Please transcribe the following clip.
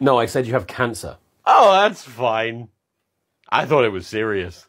No, I said you have cancer. Oh, that's fine. I thought it was serious.